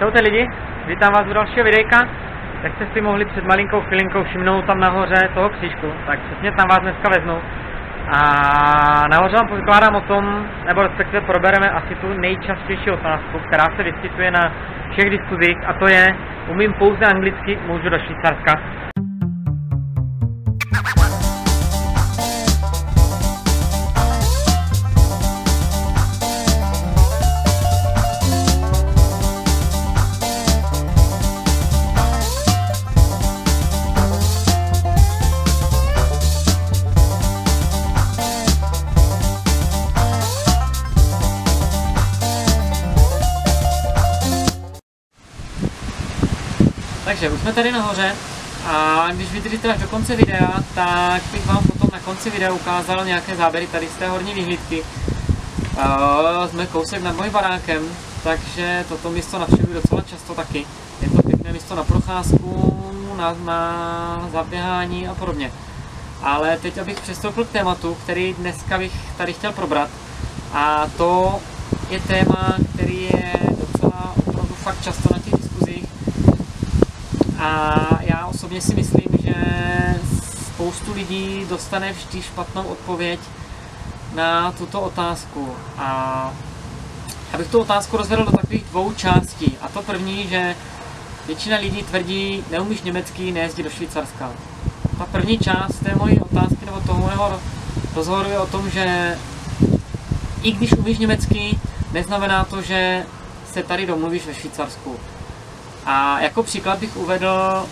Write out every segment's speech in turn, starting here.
Čaute lidi, vítám vás u dalšího videjka. Jak jste si mohli před malinkou chvilinkou všimnout tam nahoře toho křížku, tak přesně tam vás dneska veznu. A nahoře vám povykládám o tom, nebo respektive probereme asi tu nejčastější otázku, která se vyskytuje na všech diskuzích, a to je, umím pouze anglicky, můžu do Švýcarska. Takže už jsme tady nahoře a když vydržíte až do konce videa, tak bych vám potom na konci videa ukázal nějaké záběry tady z té horní vyhlídky. Jsme kousek nad mojím barákem, takže toto místo navštěvuji docela často taky. Je to pěkné místo na procházku, na, na zaběhání a podobně. Ale teď abych přestoupil k tématu, který dneska bych tady chtěl probrat. A to je téma, který je docela opravdu fakt často na a já osobně si myslím, že spoustu lidí dostane vždy špatnou odpověď na tuto otázku. A abych tu otázku rozvedl do takových dvou částí. A to první, že většina lidí tvrdí, neumíš německy, nejezdí do Švýcarska. Ta první část té mojí otázky nebo toho mého rozhovoru je o tom, že i když umíš německy, neznamená to, že se tady domluvíš ve Švýcarsku. A jako příklad bych uvedl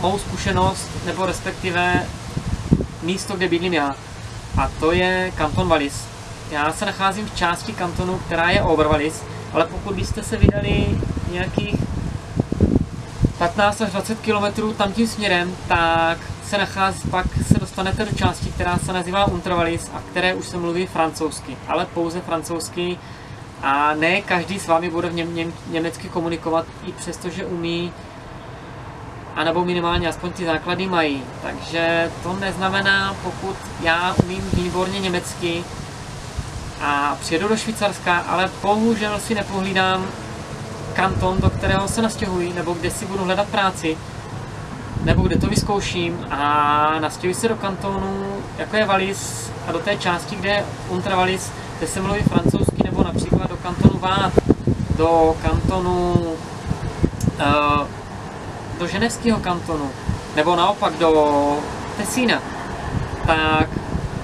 mou zkušenost, nebo respektive místo, kde bydlím já. A to je kanton Wallis. Já se nacházím v části kantonu, která je Overwallis, ale pokud byste se vydali nějakých 15 až 20 km tam tím směrem, tak se nachází, pak se dostanete do části, která se nazývá Unterwallis a které už se mluví francouzsky, ale pouze francouzsky a ne každý s vámi bude v něm, něm, německy komunikovat, i přesto, že umí, anebo minimálně aspoň ty základy mají. Takže to neznamená, pokud já umím výborně německy a přijedu do Švýcarska, ale bohužel si nepohlídám kanton, do kterého se nastěhuji, nebo kde si budu hledat práci, nebo kde to vyzkouším a nastěhuji se do kantonu, jako je Wallis a do té části, kde je Unterwallis, kde se mluví francouzsky, Vád, do kantonu, uh, do ženevského kantonu, nebo naopak do Tesína, tak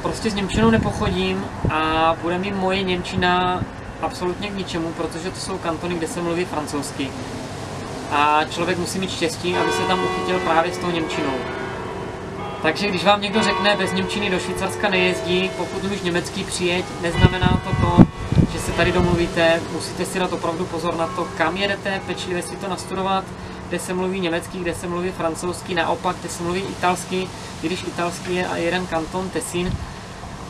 prostě s Němčinou nepochodím a bude mi moje Němčina absolutně k ničemu, protože to jsou kantony, kde se mluví francouzsky. A člověk musí mít štěstí, aby se tam uchytil právě s tou Němčinou. Takže když vám někdo řekne, bez Němčiny do Švýcarska nejezdí, pokud už německý přijeď, neznamená to to, se tady domluvíte, musíte si dát opravdu pozor na to, kam jedete, pečlivě si to nastudovat, kde se mluví německý, kde se mluví francouzský, naopak, kde se mluví italský, když italský je jeden kanton Tessin.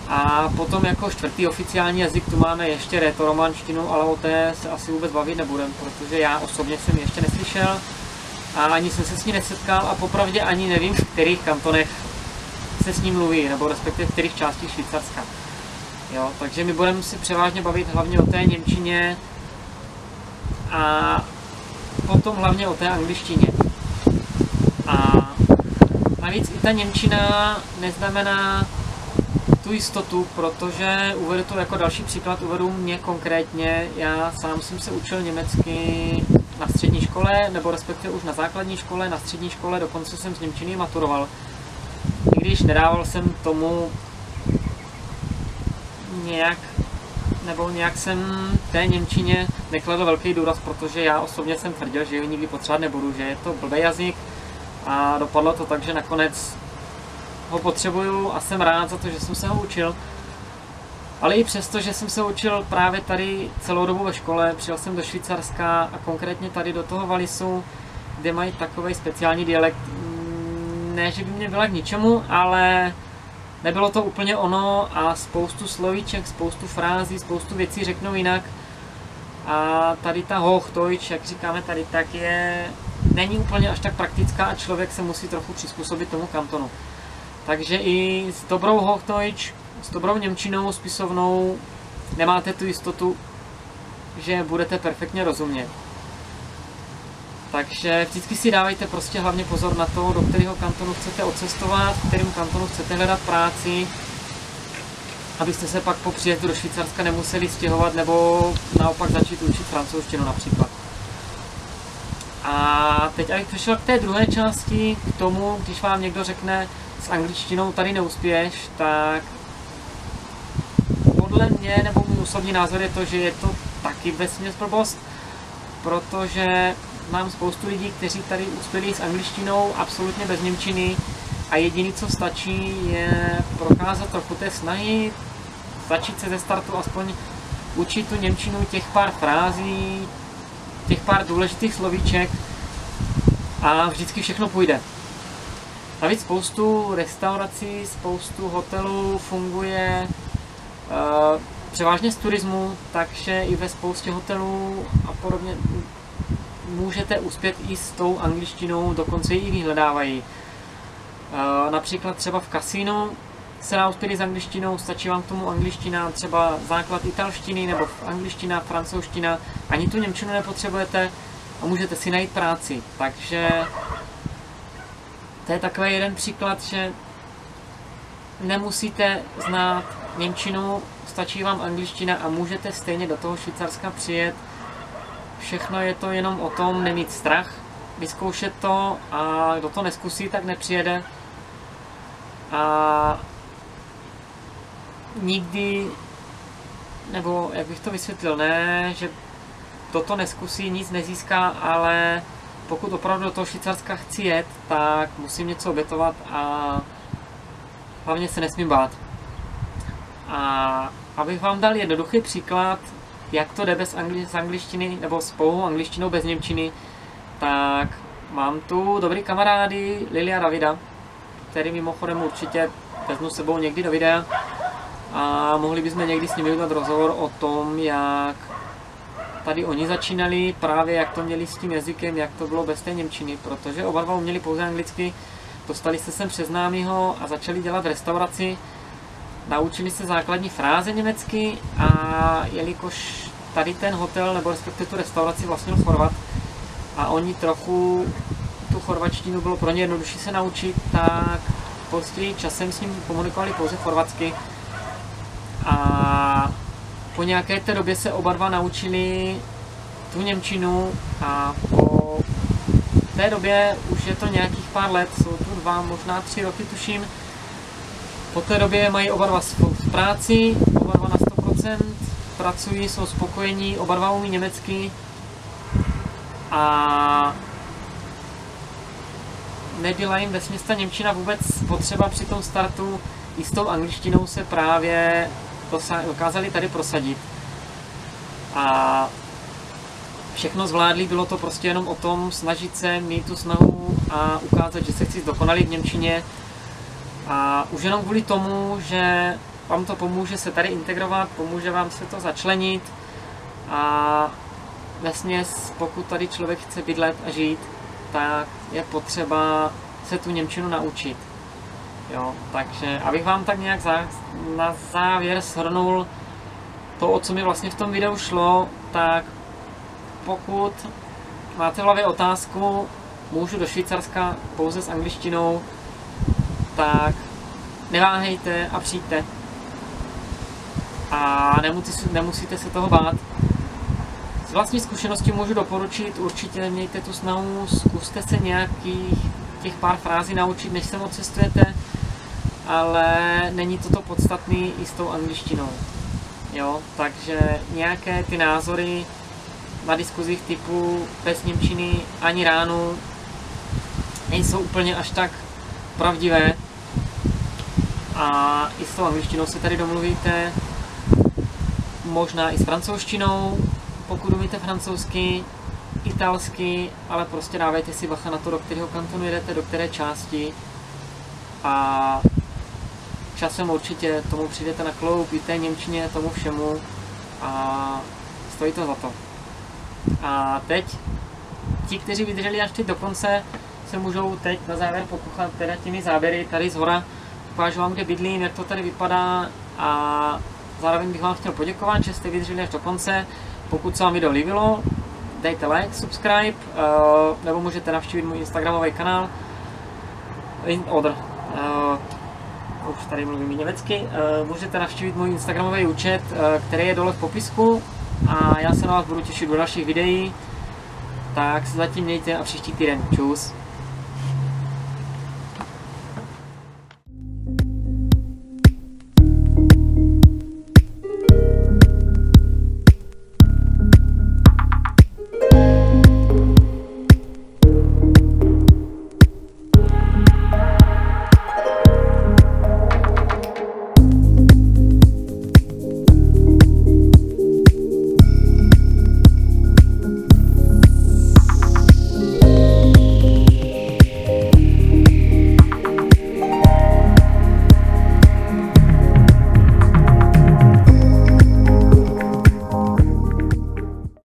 A potom jako čtvrtý oficiální jazyk tu máme ještě retoromanštinu, ale o té se asi vůbec bavit nebudem, protože já osobně jsem ještě neslyšel a ani jsem se s ní nesetkal a popravdě ani nevím, v kterých kantonech se s ním mluví, nebo respektive v kterých částích Švýcarska. Jo, takže my budeme si převážně bavit hlavně o té Němčině a potom hlavně o té angličtině. A navíc i ta Němčina neznamená tu jistotu, protože uvedu to jako další příklad, uvedu mě konkrétně. Já sám jsem se učil německy na střední škole, nebo respektive už na základní škole, na střední škole, dokonce jsem z Němčiny maturoval. I když nedával jsem tomu nějak, nebo nějak jsem té Němčině nekladl velký důraz, protože já osobně jsem tvrdil, že ji nikdy potřebovat nebudu, že je to blbý jazyk a dopadlo to tak, že nakonec ho potřebuju a jsem rád za to, že jsem se ho učil. Ale i přesto, že jsem se učil právě tady celou dobu ve škole, přijel jsem do Švýcarska a konkrétně tady do toho Valisu, kde mají takový speciální dialekt. Mm, ne, že by mě byla k ničemu, ale nebylo to úplně ono a spoustu slovíček, spoustu frází, spoustu věcí řeknou jinak. A tady ta Hochdeutsch, jak říkáme tady, tak je, není úplně až tak praktická a člověk se musí trochu přizpůsobit tomu kantonu. Takže i s dobrou Hochdeutsch, s dobrou Němčinou spisovnou nemáte tu jistotu, že budete perfektně rozumět. Takže vždycky si dávejte prostě hlavně pozor na to, do kterého kantonu chcete odcestovat, v kterém kantonu chcete hledat práci, abyste se pak po příjezdu do Švýcarska nemuseli stěhovat nebo naopak začít učit francouzštinu například. A teď abych přešel k té druhé části, k tomu, když vám někdo řekne s angličtinou tady neuspěješ, tak podle mě, nebo můj osobní názor je to, že je to taky vesměs blbost, protože mám spoustu lidí, kteří tady uspěli s angličtinou absolutně bez Němčiny a jediný, co stačí, je prokázat trochu té snahy, začít se ze startu aspoň učit tu Němčinu těch pár frází, těch pár důležitých slovíček a vždycky všechno půjde. Navíc spoustu restaurací, spoustu hotelů funguje uh, převážně z turismu, takže i ve spoustě hotelů a podobně můžete uspět i s tou angličtinou, dokonce ji vyhledávají. Uh, například třeba v kasínu se dá uspět s angličtinou, stačí vám k tomu angličtina, třeba základ italštiny nebo angličtina, francouzština, ani tu němčinu nepotřebujete a můžete si najít práci. Takže to je takový jeden příklad, že nemusíte znát Němčinu, stačí vám angličtina a můžete stejně do toho Švýcarska přijet. Všechno je to jenom o tom nemít strach, vyzkoušet to a kdo to neskusí, tak nepřijede. A nikdy, nebo jak bych to vysvětlil, ne, že toto neskusí, nic nezíská, ale pokud opravdu do toho Švýcarska chci jet, tak musím něco obětovat a hlavně se nesmím bát. A abych vám dal jednoduchý příklad, jak to jde bez angli- z angličtiny, nebo s pouhou angličtinou bez němčiny, tak mám tu dobrý kamarády Lilia Davida, který mimochodem určitě vezmu sebou někdy do videa. A mohli bychom někdy s nimi udělat rozhovor o tom, jak tady oni začínali, právě jak to měli s tím jazykem, jak to bylo bez té Němčiny, protože oba dva uměli pouze anglicky, dostali se sem přes známýho a začali dělat restauraci, naučili se základní fráze německy a jelikož tady ten hotel, nebo respektive tu restauraci vlastnil Chorvat a oni trochu tu chorvačtinu bylo pro ně jednodušší se naučit, tak později časem s ním komunikovali pouze chorvatsky a po nějaké té době se oba dva naučili tu Němčinu a po té době už je to nějakých pár let, jsou tu dva, možná tři roky tuším. Po té době mají oba dva v práci, oba dva na 100%, pracují, jsou spokojení, oba dva umí německy a nebyla jim ve ta Němčina vůbec potřeba při tom startu, i s tou angličtinou se právě dokázali tady prosadit. A všechno zvládli, bylo to prostě jenom o tom snažit se, mít tu snahu a ukázat, že se chci zdokonalit v Němčině. A už jenom kvůli tomu, že vám to pomůže se tady integrovat, pomůže vám se to začlenit a vlastně pokud tady člověk chce bydlet a žít, tak je potřeba se tu Němčinu naučit. Jo, takže abych vám tak nějak za, na závěr shrnul to, o co mi vlastně v tom videu šlo, tak pokud máte v hlavě otázku, můžu do Švýcarska pouze s angličtinou, tak neváhejte a přijďte. A nemusíte, nemusíte se toho bát. Z vlastní zkušenosti můžu doporučit, určitě mějte tu snahu, zkuste se nějakých těch pár frází naučit, než se moc cestujete ale není to to podstatný i s tou angličtinou. Jo, takže nějaké ty názory na diskuzích typu bez Němčiny ani ránu nejsou úplně až tak pravdivé. A i s tou angličtinou se tady domluvíte, možná i s francouzštinou, pokud umíte francouzsky, italsky, ale prostě dávejte si bacha na to, do kterého kantonu jedete, do které části. A časem určitě tomu přijdete na kloub, i té Němčině, tomu všemu a stojí to za to. A teď, ti, kteří vydrželi až teď do konce, se můžou teď na závěr pokuchat teda těmi záběry tady z hora. Ukážu vám, kde bydlím, jak to tady vypadá a zároveň bych vám chtěl poděkovat, že jste vydrželi až do konce. Pokud se vám video líbilo, dejte like, subscribe, nebo můžete navštívit můj Instagramový kanál. Odr. Už tady mluvím německy. Můžete navštívit můj Instagramový účet, který je dole v popisku. A já se na vás budu těšit do dalších videí. Tak se zatím mějte a příští týden. Čus.